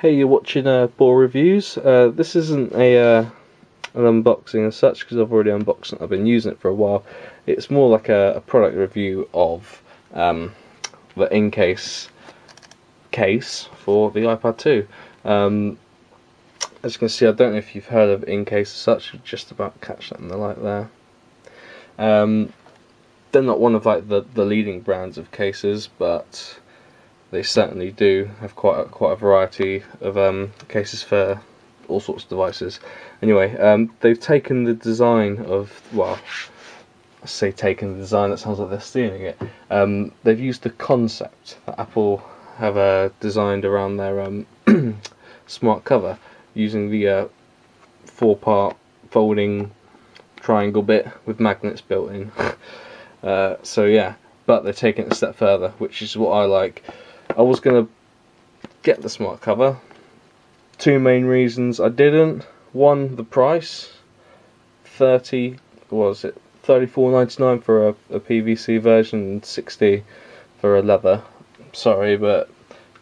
Hey, you're watching uh, Boar Reviews. Uh, this isn't a uh, an unboxing as such because I've already unboxed it. I've been using it for a while. It's more like a, a product review of um, the InCase case for the iPad 2. Um, as you can see, I don't know if you've heard of InCase as such. Just about catch that in the light there. Um, they're not one of like the the leading brands of cases, but they certainly do have quite a, quite a variety of um, cases for all sorts of devices. Anyway, um, they've taken the design of well, I say taken the design. That sounds like they're stealing it. Um, they've used the concept that Apple have uh, designed around their um, smart cover using the uh, four-part folding triangle bit with magnets built in. uh, so yeah, but they're taking it a step further, which is what I like. I was gonna get the smart cover. Two main reasons I didn't. One, the price. Thirty was it thirty four ninety nine for a, a PVC version and sixty for a leather. Sorry, but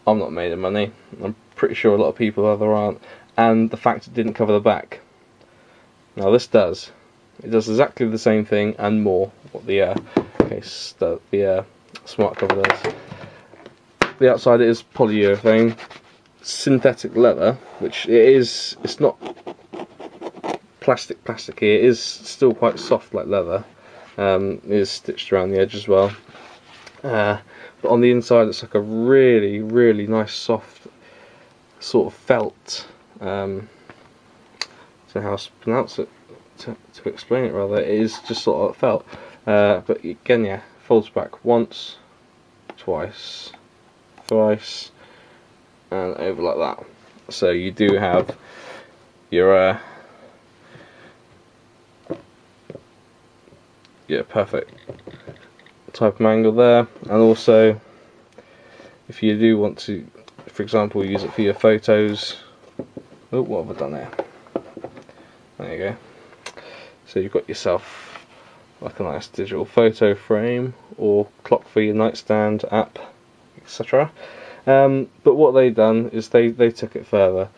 I'm not made of money. I'm pretty sure a lot of people other aren't. And the fact it didn't cover the back. Now this does. It does exactly the same thing and more. What the uh, case the, the uh, smart cover does the outside is polyurethane, synthetic leather, which it is. It's not plastic plasticky. It is still quite soft like leather. Um, it is stitched around the edge as well. Uh, but on the inside, it's like a really, really nice soft sort of felt. Um, I don't know how to pronounce it. To, to explain it rather, it is just sort of felt. Uh, but again, yeah, folds back once, twice, thrice and over like that. So you do have your uh, yeah perfect type of angle there. And also if you do want to for example use it for your photos. Oh what have I done there there you go. So you've got yourself like a nice digital photo frame or clock for your nightstand app etc. Um, but what they've done is they, they took it further.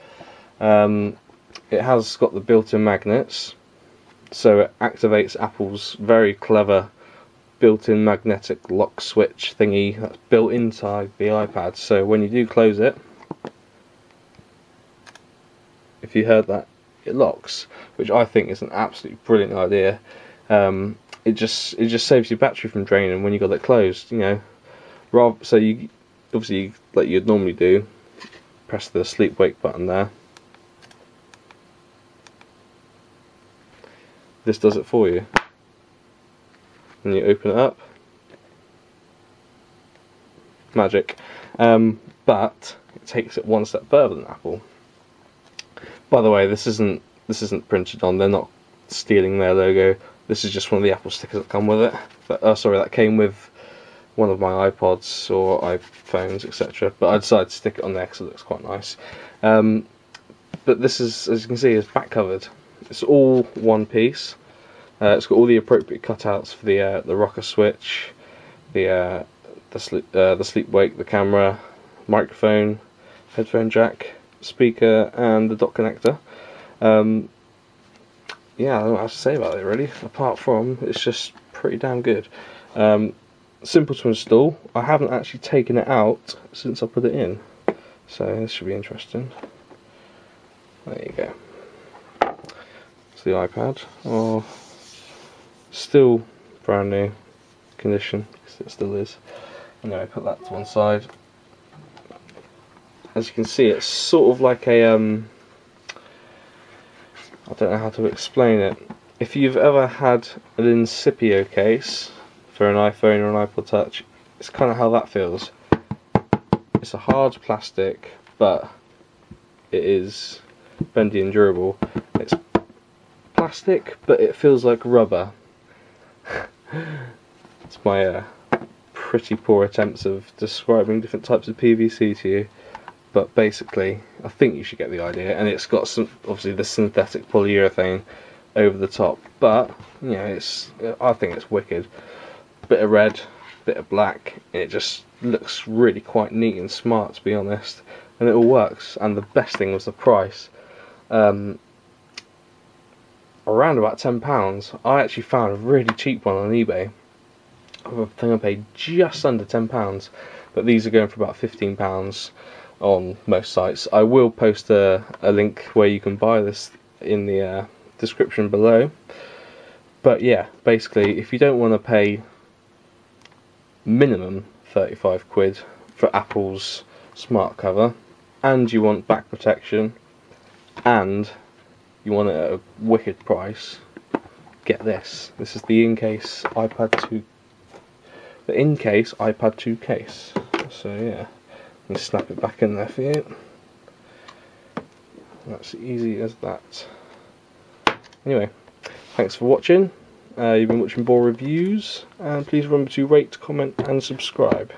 Um, it has got the built-in magnets, so it activates Apple's very clever built-in magnetic lock switch thingy that's built inside the iPad. So when you do close it, if you heard that, it locks, which I think is an absolutely brilliant idea. Um, it just it just saves your battery from draining when you got it closed. You know, so you obviously like you'd normally do press the sleep wake button there. This does it for you. And you open it up. Magic. Um, but it takes it one step further than Apple. By the way this isn't this isn't printed on. They're not stealing their logo. This is just one of the Apple stickers that come with it. But, uh, sorry that came with one of my iPods or iPhones, etc. But I decided to stick it on there because it looks quite nice. Um, but this is, as you can see, is back covered. It's all one piece. Uh, it's got all the appropriate cutouts for the uh, the rocker switch, the uh, the sleep uh, the sleep wake, the camera, microphone, headphone jack, speaker, and the dock connector. Um, yeah, I don't know what to say about it really. Apart from it's just pretty damn good. Um, simple to install. I haven't actually taken it out since I put it in. So this should be interesting. There you go. It's the iPad. Oh, still brand new condition, because it still is. Anyway, put that to one side. As you can see, it's sort of like a, um, I don't know how to explain it. If you've ever had an Incipio case, for an iPhone or an iPod Touch, it's kind of how that feels. It's a hard plastic, but it is bendy and durable. It's plastic, but it feels like rubber. it's my uh, pretty poor attempts of describing different types of PVC to you. But basically, I think you should get the idea. And it's got some, obviously, the synthetic polyurethane over the top. But you know, it's I think it's wicked bit of red, bit of black, and it just looks really quite neat and smart to be honest. and it all works. And the best thing was the price. Um, around about ten pounds. I actually found a really cheap one on eBay. I think I paid just under ten pounds, but these are going for about fifteen pounds on most sites. I will post a, a link where you can buy this in the uh, description below. But yeah, basically, if you don't want to pay minimum 35 quid for Apple's smart cover, and you want back protection, and you want it at a wicked price, get this. This is the InCase iPad 2, the InCase iPad 2 case. So yeah, let me snap it back in there for you. That's easy as that. Anyway, thanks for watching. Uh, you've been watching Boar Reviews, and please remember to rate, comment, and subscribe.